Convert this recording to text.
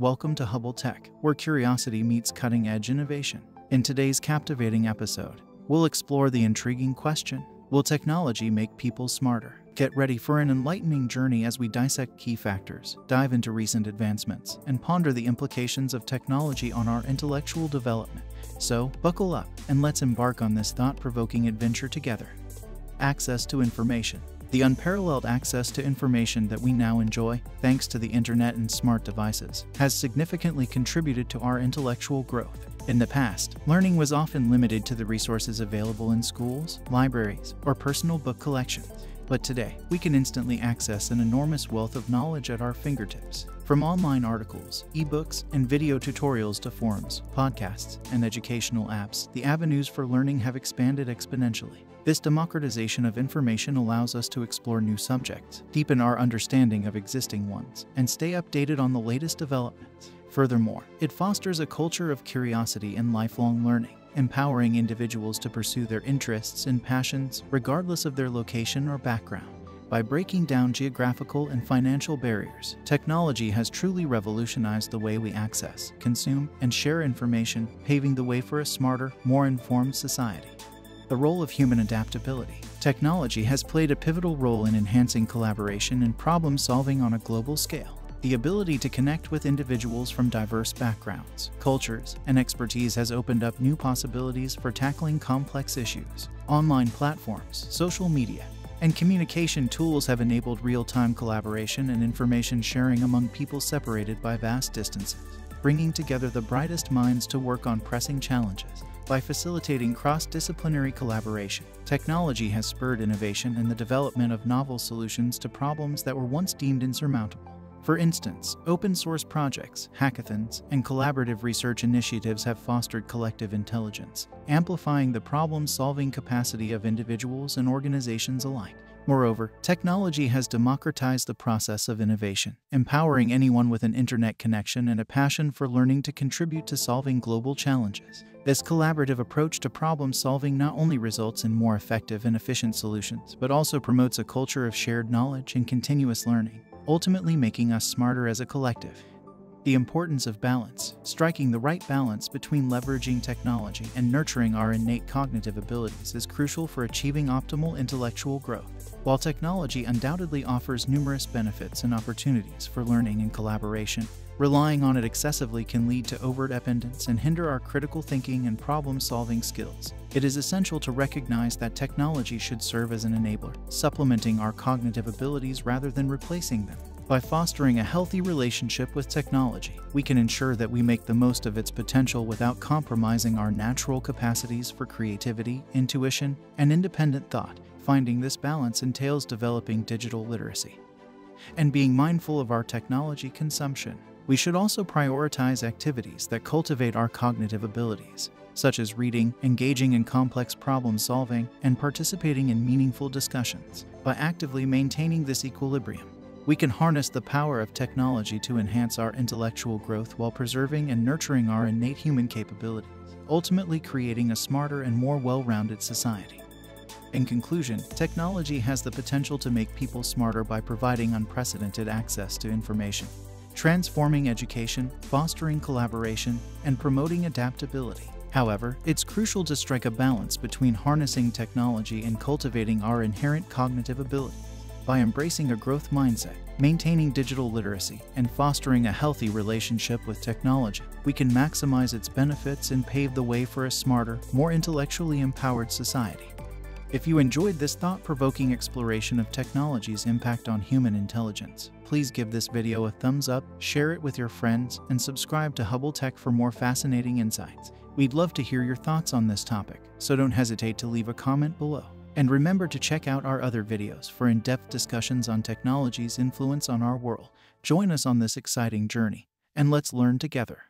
Welcome to Hubble Tech, where curiosity meets cutting edge innovation. In today's captivating episode, we'll explore the intriguing question Will technology make people smarter? Get ready for an enlightening journey as we dissect key factors, dive into recent advancements, and ponder the implications of technology on our intellectual development. So, buckle up and let's embark on this thought provoking adventure together. Access to information. The unparalleled access to information that we now enjoy, thanks to the internet and smart devices, has significantly contributed to our intellectual growth. In the past, learning was often limited to the resources available in schools, libraries, or personal book collections. But today, we can instantly access an enormous wealth of knowledge at our fingertips. From online articles, ebooks, and video tutorials to forums, podcasts, and educational apps, the avenues for learning have expanded exponentially. This democratization of information allows us to explore new subjects, deepen our understanding of existing ones, and stay updated on the latest developments. Furthermore, it fosters a culture of curiosity and lifelong learning, empowering individuals to pursue their interests and passions regardless of their location or background. By breaking down geographical and financial barriers, technology has truly revolutionized the way we access, consume, and share information, paving the way for a smarter, more informed society. The role of human adaptability. Technology has played a pivotal role in enhancing collaboration and problem solving on a global scale. The ability to connect with individuals from diverse backgrounds, cultures, and expertise has opened up new possibilities for tackling complex issues. Online platforms, social media, and communication tools have enabled real time collaboration and information sharing among people separated by vast distances, bringing together the brightest minds to work on pressing challenges. By facilitating cross disciplinary collaboration, technology has spurred innovation and the development of novel solutions to problems that were once deemed insurmountable. For instance, open source projects, hackathons, and collaborative research initiatives have fostered collective intelligence, amplifying the problem solving capacity of individuals and organizations alike. Moreover, technology has democratized the process of innovation, empowering anyone with an internet connection and a passion for learning to contribute to solving global challenges. This collaborative approach to problem solving not only results in more effective and efficient solutions, but also promotes a culture of shared knowledge and continuous learning, ultimately making us smarter as a collective. The importance of balance, striking the right balance between leveraging technology and nurturing our innate cognitive abilities is crucial for achieving optimal intellectual growth. While technology undoubtedly offers numerous benefits and opportunities for learning and collaboration, relying on it excessively can lead to overdependence and hinder our critical thinking and problem-solving skills. It is essential to recognize that technology should serve as an enabler, supplementing our cognitive abilities rather than replacing them. By fostering a healthy relationship with technology, we can ensure that we make the most of its potential without compromising our natural capacities for creativity, intuition, and independent thought. Finding this balance entails developing digital literacy and being mindful of our technology consumption. We should also prioritize activities that cultivate our cognitive abilities, such as reading, engaging in complex problem solving, and participating in meaningful discussions. By actively maintaining this equilibrium, we can harness the power of technology to enhance our intellectual growth while preserving and nurturing our innate human capabilities, ultimately creating a smarter and more well rounded society. In conclusion, technology has the potential to make people smarter by providing unprecedented access to information, transforming education, fostering collaboration, and promoting adaptability. However, it's crucial to strike a balance between harnessing technology and cultivating our inherent cognitive abilities. By embracing a growth mindset, maintaining digital literacy, and fostering a healthy relationship with technology, we can maximize its benefits and pave the way for a smarter, more intellectually empowered society. If you enjoyed this thought-provoking exploration of technology's impact on human intelligence, please give this video a thumbs up, share it with your friends, and subscribe to Hubble Tech for more fascinating insights. We'd love to hear your thoughts on this topic, so don't hesitate to leave a comment below. And remember to check out our other videos for in-depth discussions on technology's influence on our world. Join us on this exciting journey, and let's learn together.